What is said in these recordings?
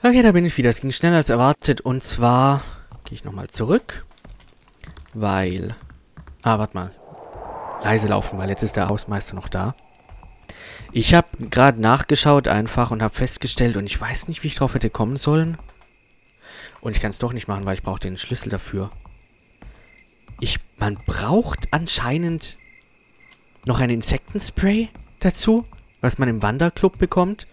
Okay, da bin ich wieder. Es ging schneller als erwartet. Und zwar gehe ich nochmal zurück. Weil... Ah, warte mal. Leise laufen, weil jetzt ist der Hausmeister noch da. Ich habe gerade nachgeschaut einfach und habe festgestellt, und ich weiß nicht, wie ich drauf hätte kommen sollen. Und ich kann es doch nicht machen, weil ich brauche den Schlüssel dafür. Ich, man braucht anscheinend noch ein Insektenspray dazu, was man im Wanderclub bekommt.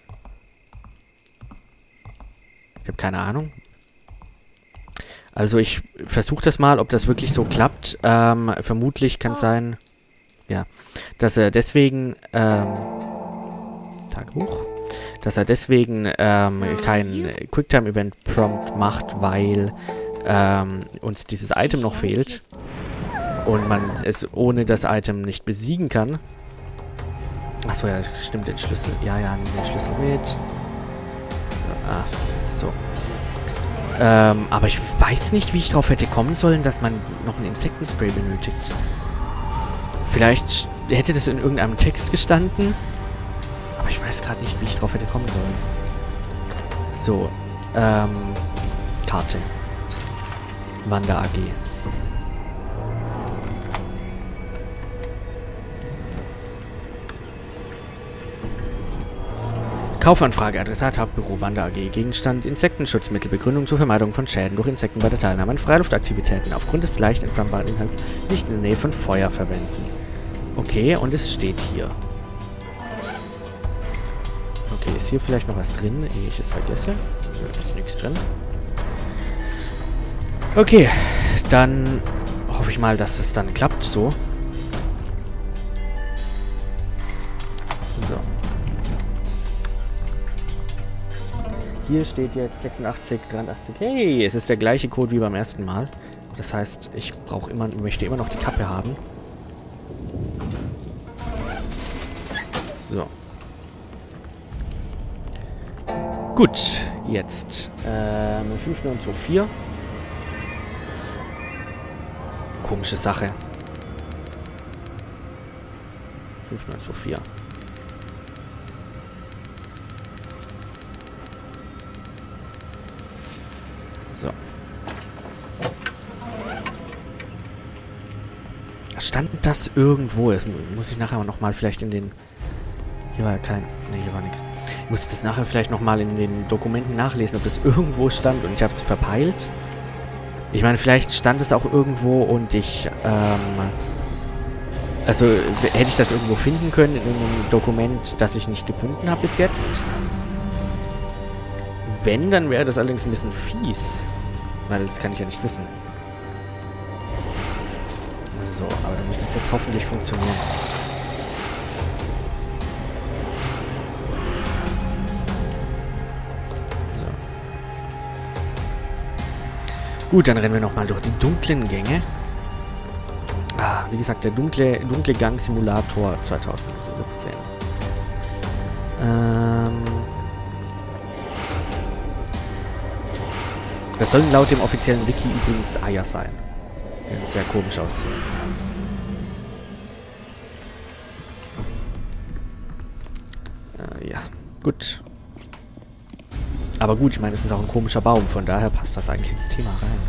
Ich habe keine Ahnung. Also ich versuche das mal, ob das wirklich so klappt. Ähm, vermutlich kann es sein, ja, dass er deswegen, ähm, Tagebuch, dass er deswegen ähm, kein Quicktime-Event-Prompt macht, weil ähm, uns dieses Item noch fehlt und man es ohne das Item nicht besiegen kann. Achso, ja, stimmt, den Schlüssel. Ja, ja, nimm den Schlüssel mit. Ah, so. Ähm, aber ich weiß nicht, wie ich drauf hätte kommen sollen, dass man noch ein Insektenspray benötigt. Vielleicht hätte das in irgendeinem Text gestanden. Aber ich weiß gerade nicht, wie ich drauf hätte kommen sollen. So, ähm, Karte. Wander AG. Kaufanfrage, Adressat Hauptbüro, Wander AG, Gegenstand, Insektenschutzmittel, Begründung zur Vermeidung von Schäden durch Insekten bei der Teilnahme an Freiluftaktivitäten, aufgrund des leicht entflammbaren Inhalts nicht in der Nähe von Feuer verwenden. Okay, und es steht hier. Okay, ist hier vielleicht noch was drin, ehe ich es vergesse? Da ist nichts drin. Okay, dann hoffe ich mal, dass es dann klappt. So. Hier steht jetzt 86, 83. Hey, es ist der gleiche Code wie beim ersten Mal. Das heißt, ich brauche immer, möchte immer noch die Kappe haben. So. Gut, jetzt. Ähm, 5924. Komische Sache. 5924. Stand das irgendwo? Das muss ich nachher nochmal vielleicht in den... Hier war ja kein... Ne, hier war nichts. Ich muss das nachher vielleicht nochmal in den Dokumenten nachlesen, ob das irgendwo stand und ich habe es verpeilt. Ich meine, vielleicht stand es auch irgendwo und ich, ähm... Also, hätte ich das irgendwo finden können in einem Dokument, das ich nicht gefunden habe bis jetzt? Wenn, dann wäre das allerdings ein bisschen fies. Weil das kann ich ja nicht wissen. So, aber dann müsste es jetzt hoffentlich funktionieren. So. Gut, dann rennen wir nochmal durch die dunklen Gänge. Ah, wie gesagt, der dunkle, dunkle Gang Simulator 2017. Ähm... Das sollen laut dem offiziellen Wiki übrigens Eier sein. Die sehr komisch aussehen. Äh, ja, gut. Aber gut, ich meine, es ist auch ein komischer Baum, von daher passt das eigentlich ins Thema rein.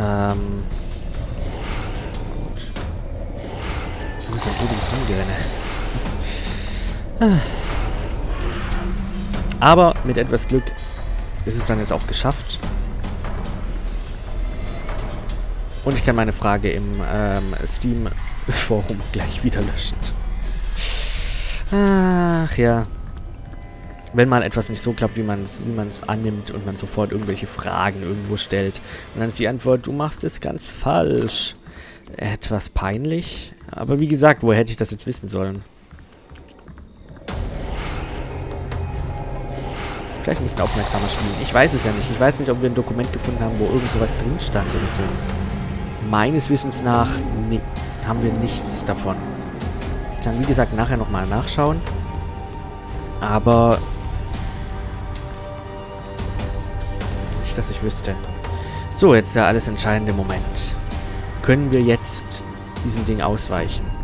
Ähm. Gut. Du bist ein blutiges Rumgerenne. Aber mit etwas Glück ist es dann jetzt auch geschafft. Und ich kann meine Frage im ähm, Steam-Forum gleich wieder löschen. Ach ja. Wenn mal etwas nicht so klappt, wie man es wie annimmt und man sofort irgendwelche Fragen irgendwo stellt. Und dann ist die Antwort, du machst es ganz falsch. Etwas peinlich. Aber wie gesagt, woher hätte ich das jetzt wissen sollen? Vielleicht ein bisschen aufmerksamer spielen. Ich weiß es ja nicht. Ich weiß nicht, ob wir ein Dokument gefunden haben, wo irgend sowas drin stand oder so. Meines Wissens nach haben wir nichts davon. Ich kann, wie gesagt, nachher nochmal nachschauen. Aber... Nicht, dass ich wüsste. So, jetzt der alles entscheidende Moment. Können wir jetzt diesem Ding ausweichen?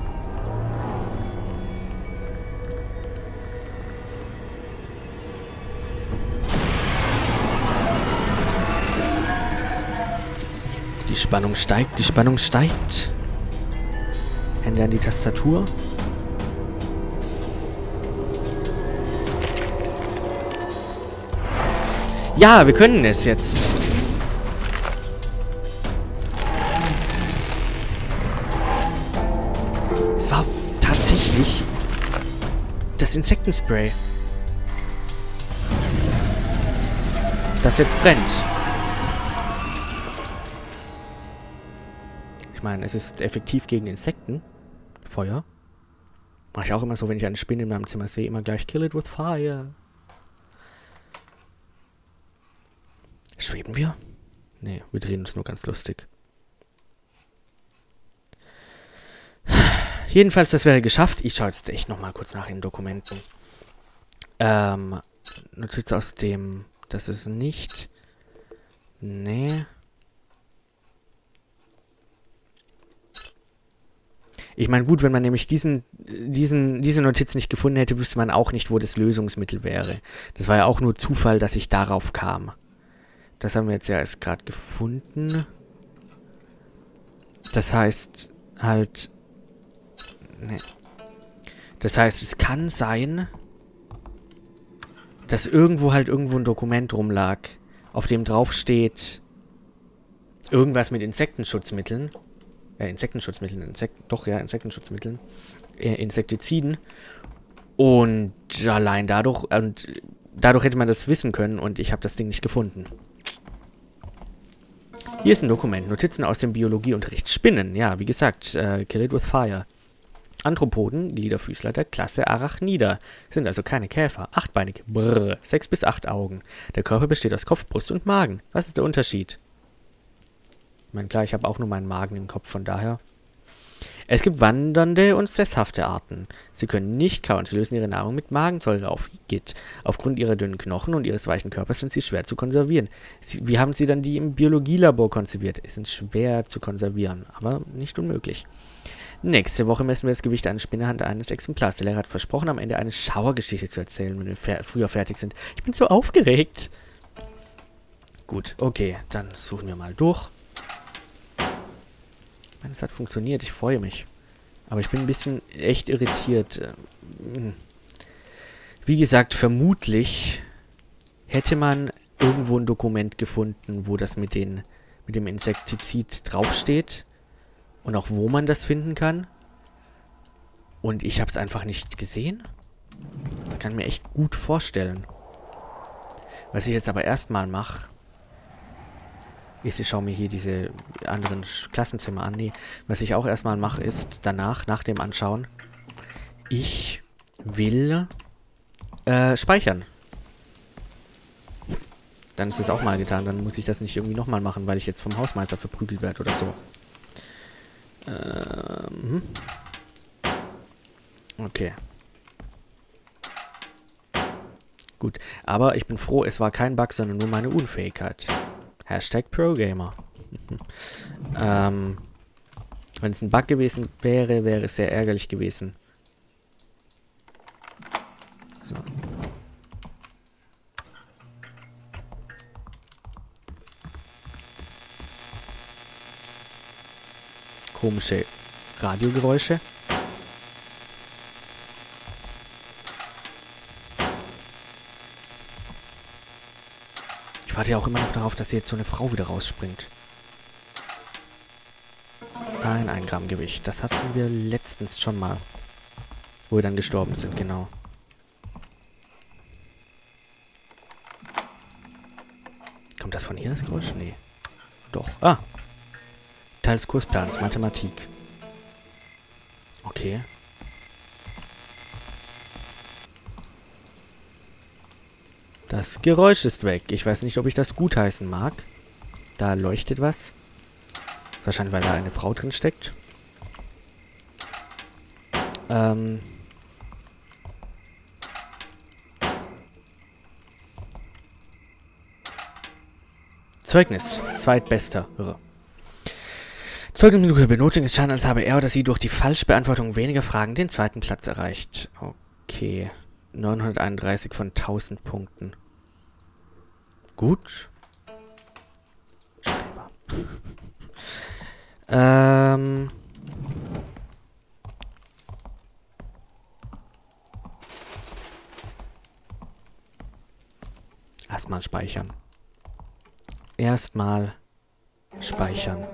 Die Spannung steigt, die Spannung steigt. Hände an die Tastatur. Ja, wir können es jetzt. Es war tatsächlich das Insektenspray. Das jetzt brennt. Meine, es ist effektiv gegen Insekten. Feuer. Mache ich auch immer so, wenn ich eine Spinne in meinem Zimmer sehe, immer gleich Kill it with fire. Schweben wir? Nee, wir drehen uns nur ganz lustig. Jedenfalls, das wäre geschafft. Ich schaue jetzt echt nochmal kurz nach in den Dokumenten. Ähm, Notiz aus dem... Das ist nicht... Nee. Ich meine, gut, wenn man nämlich diesen, diesen, diese Notiz nicht gefunden hätte, wüsste man auch nicht, wo das Lösungsmittel wäre. Das war ja auch nur Zufall, dass ich darauf kam. Das haben wir jetzt ja erst gerade gefunden. Das heißt halt... Nee. Das heißt, es kann sein, dass irgendwo halt irgendwo ein Dokument rumlag, auf dem drauf steht irgendwas mit Insektenschutzmitteln. Äh, Insektenschutzmitteln, Insek doch, ja, Insektenschutzmitteln. Äh, Insektiziden. Und allein dadurch, und dadurch hätte man das wissen können und ich habe das Ding nicht gefunden. Hier ist ein Dokument. Notizen aus dem Biologieunterricht. Spinnen, ja, wie gesagt, äh, Kill it with fire. Anthropoden, Gliederfüßler der Klasse Arachnida. Sind also keine Käfer. Achtbeinig. Brrr. Sechs bis acht Augen. Der Körper besteht aus Kopf, Brust und Magen. Was ist der Unterschied? Meine, klar, ich habe auch nur meinen Magen im Kopf, von daher. Es gibt wandernde und sesshafte Arten. Sie können nicht kauen, sie lösen ihre Nahrung mit Magensäure auf, wie Gitt. Aufgrund ihrer dünnen Knochen und ihres weichen Körpers sind sie schwer zu konservieren. Sie, wie haben sie dann die im Biologielabor konserviert? Es sind schwer zu konservieren, aber nicht unmöglich. Nächste Woche messen wir das Gewicht einer Spinnehand eines Exemplars. Der Lehrer hat versprochen, am Ende eine Schauergeschichte zu erzählen, wenn wir fer früher fertig sind. Ich bin so aufgeregt. Gut, okay, dann suchen wir mal durch meine, es hat funktioniert. Ich freue mich. Aber ich bin ein bisschen echt irritiert. Ähm, wie gesagt, vermutlich hätte man irgendwo ein Dokument gefunden, wo das mit, den, mit dem Insektizid draufsteht. Und auch wo man das finden kann. Und ich habe es einfach nicht gesehen. Das kann ich mir echt gut vorstellen. Was ich jetzt aber erstmal mache, ich schaue mir hier diese anderen Klassenzimmer an. Nee, was ich auch erstmal mache, ist danach, nach dem Anschauen, ich will äh, speichern. Dann ist es auch mal getan. Dann muss ich das nicht irgendwie nochmal machen, weil ich jetzt vom Hausmeister verprügelt werde oder so. Ähm. Okay. Gut. Aber ich bin froh, es war kein Bug, sondern nur meine Unfähigkeit. Hashtag ProGamer. ähm, wenn es ein Bug gewesen wäre, wäre es sehr ärgerlich gewesen. So. Komische Radiogeräusche. Ich warte ja auch immer noch darauf, dass hier jetzt so eine Frau wieder rausspringt. Ein 1 Gramm Gewicht. Das hatten wir letztens schon mal. Wo wir dann gestorben sind, genau. Kommt das von hier, das Geräusch? Nee. Doch. Ah. Teil des Kursplans, Mathematik. Okay. Das Geräusch ist weg. Ich weiß nicht, ob ich das gutheißen mag. Da leuchtet was. Wahrscheinlich, weil da eine Frau drin steckt. Ähm... Zeugnis. Zweitbester. Zeugnis mit guter Benotung. Es scheint, als habe er oder sie durch die Falschbeantwortung weniger Fragen den zweiten Platz erreicht. Okay. 931 von 1000 Punkten. Gut. Streber. Ähm... Erstmal speichern. Erstmal speichern.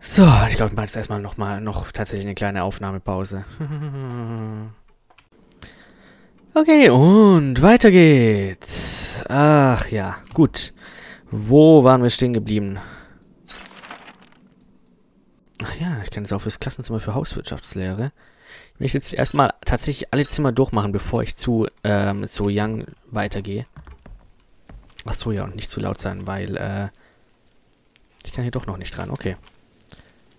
So, ich glaube, ich mache jetzt erstmal noch mal noch tatsächlich eine kleine Aufnahmepause. okay, und weiter geht's. Ach ja, gut. Wo waren wir stehen geblieben? Ach ja, ich kann jetzt auch fürs Klassenzimmer für Hauswirtschaftslehre. Ich möchte jetzt erstmal tatsächlich alle Zimmer durchmachen, bevor ich zu ähm, So Young weitergehe. Ach so, ja, und nicht zu laut sein, weil, äh, ich kann hier doch noch nicht dran. Okay.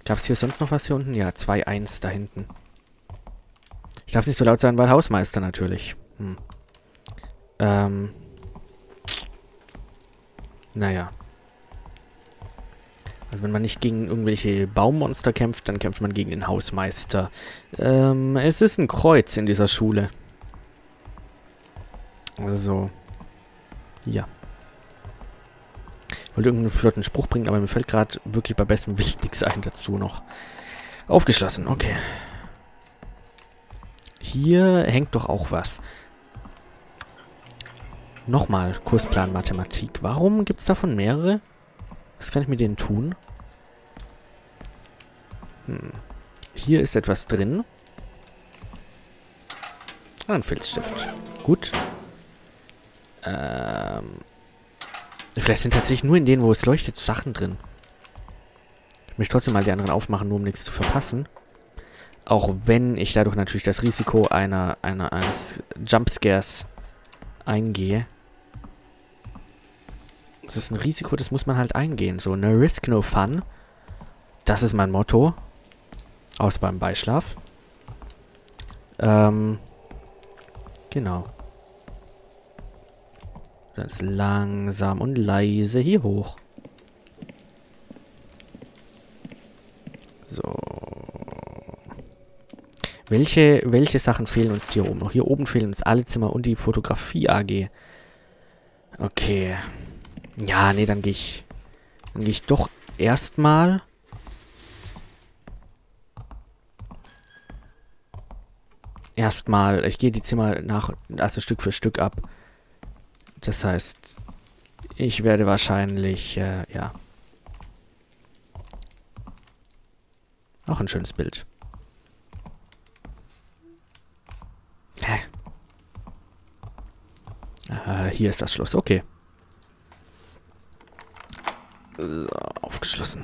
Gab es hier sonst noch was hier unten? Ja, 2-1 da hinten. Ich darf nicht so laut sein, weil Hausmeister natürlich. Hm. Ähm. Naja. Also wenn man nicht gegen irgendwelche Baummonster kämpft, dann kämpft man gegen den Hausmeister. Ähm, es ist ein Kreuz in dieser Schule. Also. Ja. Ich wollte irgendeinen flotten Spruch bringen, aber mir fällt gerade wirklich bei bestem Willen nichts ein dazu noch. Aufgeschlossen, okay. Hier hängt doch auch was. Nochmal, Kursplan Mathematik. Warum gibt es davon mehrere? Was kann ich mit denen tun? Hm. Hier ist etwas drin. Ah, ein Filzstift. Gut. Ähm. Vielleicht sind tatsächlich nur in denen, wo es leuchtet, Sachen drin. Ich möchte trotzdem mal die anderen aufmachen, nur um nichts zu verpassen. Auch wenn ich dadurch natürlich das Risiko einer, einer eines Jumpscares eingehe. Das ist ein Risiko, das muss man halt eingehen. So, no risk, no fun. Das ist mein Motto. Außer beim Beischlaf. Ähm, genau. Ganz langsam und leise hier hoch. So. Welche, welche Sachen fehlen uns hier oben noch? Hier oben fehlen uns alle Zimmer und die Fotografie AG. Okay. Ja, nee, dann gehe ich... Dann gehe ich doch erstmal... Erstmal, ich gehe die Zimmer nach, also Stück für Stück ab. Das heißt, ich werde wahrscheinlich, äh, ja. Auch ein schönes Bild. Hä? Äh, hier ist das Schloss, okay. So, aufgeschlossen.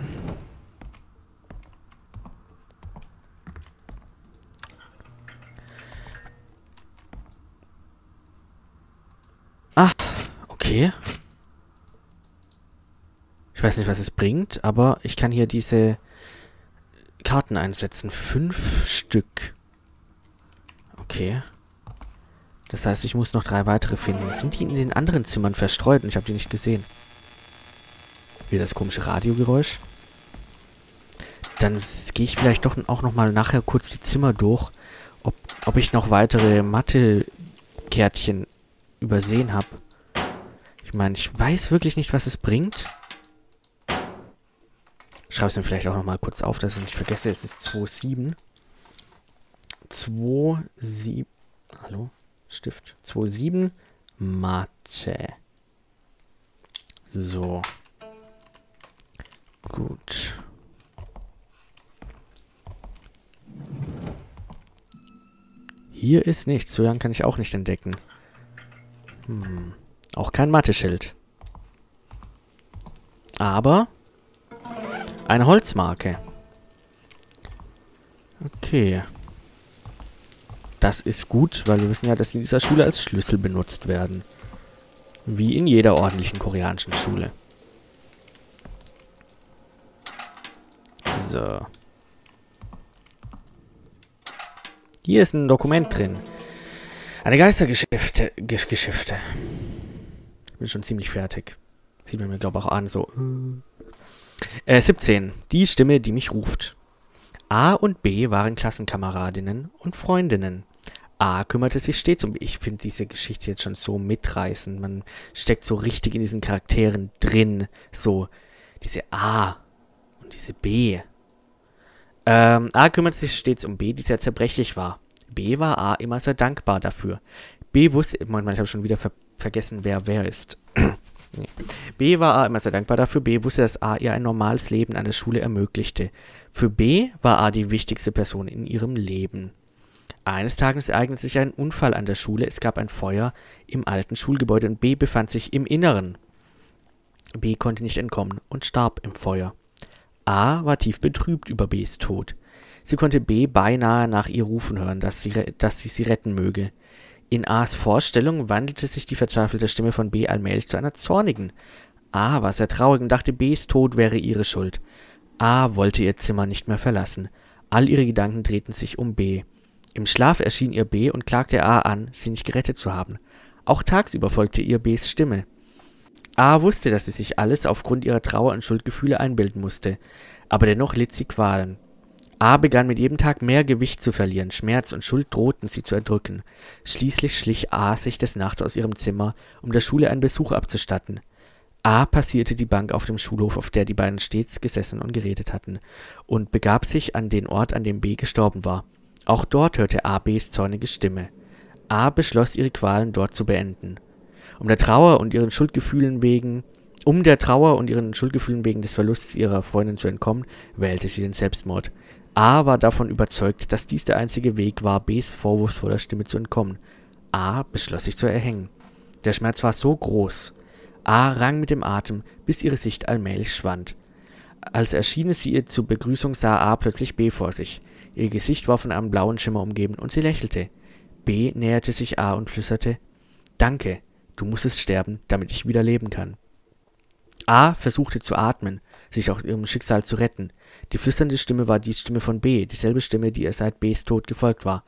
Ah, okay. Ich weiß nicht, was es bringt, aber ich kann hier diese Karten einsetzen. Fünf Stück. Okay. Das heißt, ich muss noch drei weitere finden. Sind die in den anderen Zimmern verstreut und ich habe die nicht gesehen? Wieder das komische Radiogeräusch. Dann gehe ich vielleicht doch auch nochmal nachher kurz die Zimmer durch, ob, ob ich noch weitere Mathe-Kärtchen übersehen habe. Ich meine, ich weiß wirklich nicht, was es bringt. Schreibe es mir vielleicht auch nochmal kurz auf, dass ich nicht vergesse. Es ist 2,7. 2,7. Hallo? Stift. 2,7. Mathe. So. Gut. Hier ist nichts. So lang kann ich auch nicht entdecken. Hm. Auch kein Matteschild. Aber eine Holzmarke. Okay. Das ist gut, weil wir wissen ja, dass in dieser Schule als Schlüssel benutzt werden. Wie in jeder ordentlichen koreanischen Schule. So. Hier ist ein Dokument drin. Eine Geistergeschäfte. Geschäfte. Bin schon ziemlich fertig. Sieht man mir, glaube ich, auch an. So. Äh, 17. Die Stimme, die mich ruft. A und B waren Klassenkameradinnen und Freundinnen. A kümmerte sich stets um... Ich finde diese Geschichte jetzt schon so mitreißend. Man steckt so richtig in diesen Charakteren drin. So Diese A und diese B. Ähm, A kümmert sich stets um B, die sehr zerbrechlich war. B war A immer sehr dankbar dafür. B wusste, Moment, ich habe schon wieder ver vergessen, wer wer ist. B war A immer sehr dankbar dafür. B wusste, dass A ihr ein normales Leben an der Schule ermöglichte. Für B war A die wichtigste Person in ihrem Leben. Eines Tages ereignete sich ein Unfall an der Schule. Es gab ein Feuer im alten Schulgebäude und B befand sich im Inneren. B konnte nicht entkommen und starb im Feuer. A war tief betrübt über Bs Tod. Sie konnte B beinahe nach ihr rufen hören, dass sie, dass sie sie retten möge. In A's Vorstellung wandelte sich die verzweifelte Stimme von B allmählich zu einer zornigen. A war sehr traurig und dachte, Bs Tod wäre ihre Schuld. A wollte ihr Zimmer nicht mehr verlassen. All ihre Gedanken drehten sich um B. Im Schlaf erschien ihr B und klagte A an, sie nicht gerettet zu haben. Auch tagsüber folgte ihr Bs Stimme. A wusste, dass sie sich alles aufgrund ihrer Trauer und Schuldgefühle einbilden musste, aber dennoch litt sie Qualen. A begann mit jedem Tag mehr Gewicht zu verlieren, Schmerz und Schuld drohten sie zu erdrücken. Schließlich schlich A sich des Nachts aus ihrem Zimmer, um der Schule einen Besuch abzustatten. A passierte die Bank auf dem Schulhof, auf der die beiden stets gesessen und geredet hatten, und begab sich an den Ort, an dem B gestorben war. Auch dort hörte A Bs zornige Stimme. A beschloss, ihre Qualen dort zu beenden. Um der Trauer und ihren Schuldgefühlen wegen, um der Trauer und ihren Schuldgefühlen wegen des Verlusts ihrer Freundin zu entkommen, wählte sie den Selbstmord. A war davon überzeugt, dass dies der einzige Weg war, Bs vorwurfsvoller Stimme zu entkommen. A beschloss sich zu erhängen. Der Schmerz war so groß. A rang mit dem Atem, bis ihre Sicht allmählich schwand. Als erschiene sie ihr zur Begrüßung, sah A plötzlich B vor sich. Ihr Gesicht war von einem blauen Schimmer umgeben und sie lächelte. B näherte sich A und flüsterte: Danke, du musstest sterben, damit ich wieder leben kann. A versuchte zu atmen, sich aus ihrem Schicksal zu retten. Die flüsternde Stimme war die Stimme von B, dieselbe Stimme, die ihr seit Bs Tod gefolgt war.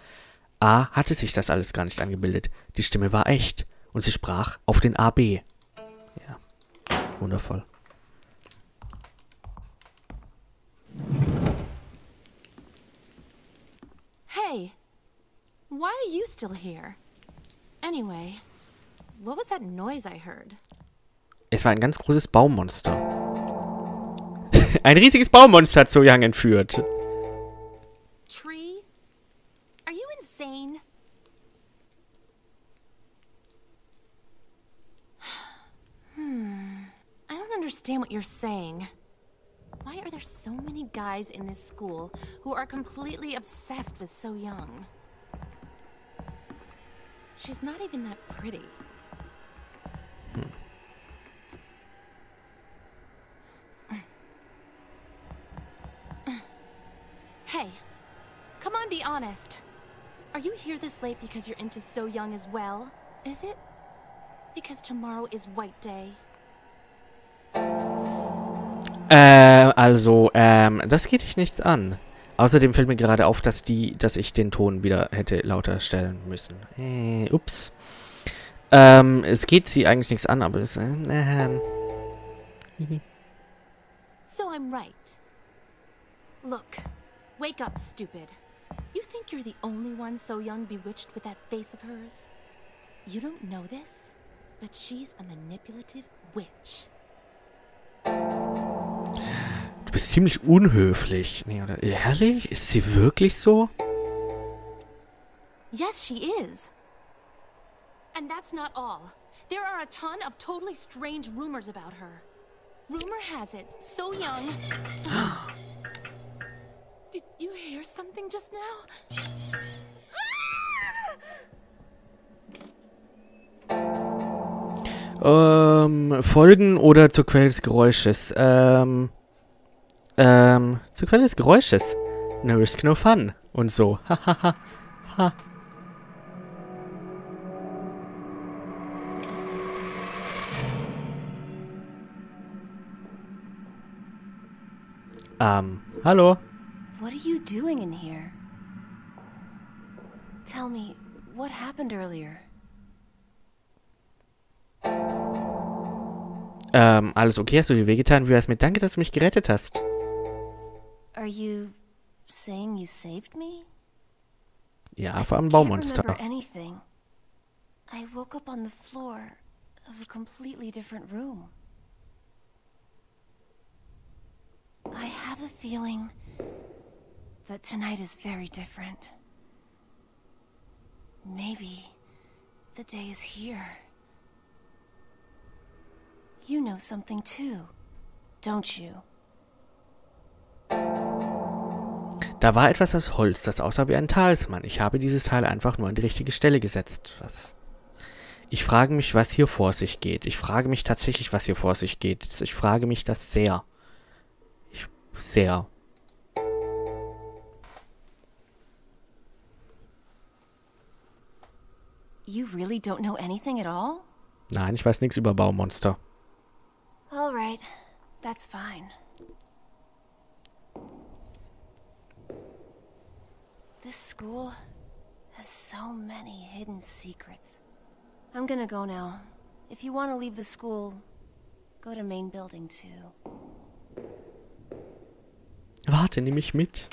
A hatte sich das alles gar nicht angebildet. Die Stimme war echt und sie sprach auf den AB. Ja, wundervoll. Hey, why are you still here? Anyway, what was that noise I heard? Es war ein ganz großes Baummonster. ein riesiges Baummonster hat So Young entführt. Tree? Are you insane? hmm. I don't understand what you're saying. Why are there so many guys in this school who are completely obsessed with So Young? She's not even that pretty. Honest. Are you here this late because you're into So Young as well? Is it? Because tomorrow is White Day. Äh, also, ähm, das geht dich nichts an. Außerdem fällt mir gerade auf, dass die, dass ich den Ton wieder hätte lauter stellen müssen. Äh, ups. Ähm, es geht sie eigentlich nichts an, aber es, äh, ähm. So I'm right. Look, wake up, stupid. You think you're the only one so young bewitched with that face of hers? You don't know this, but she's a manipulative witch. Du bist ziemlich unhöflich. Nee, oder ehrlich? Ist sie wirklich so? Yes, she is. And that's not all. There are a ton of totally strange rumors about her. Rumor has it, So Young... Did you hear something just now? Ähm, folgen oder zur Quelle des Geräusches? Ähm, ähm, zur Quelle des Geräusches. No risk, no fun. Und so. Hahaha. ha. Ähm, hallo? What are you doing in here? Tell me, what happened earlier? Ähm, alles okay? Hast du dir wehgetan? Wie wär's mit Danke, dass du mich gerettet hast? Are you saying you saved me? Ja, vor Can't Baumonster. remember anything. I woke up on the floor of a completely different room. I have a feeling that tonight is very different. Maybe the day is here. You know something too, don't you? Da war etwas aus Holz, das aussah wie ein Talisman. Ich habe dieses Teil einfach nur an die richtige Stelle gesetzt. Was? Ich frage mich, was hier vor sich geht. Ich frage mich tatsächlich, was hier vor sich geht. Ich frage mich das sehr. Ich, sehr. You really don't know anything at all? Nein, ich weiß nichts über Baumonster. All right, that's fine. This school has so many hidden secrets. I'm gonna go now. If you want to leave the school, go to main building too. Warte, nimm mich mit.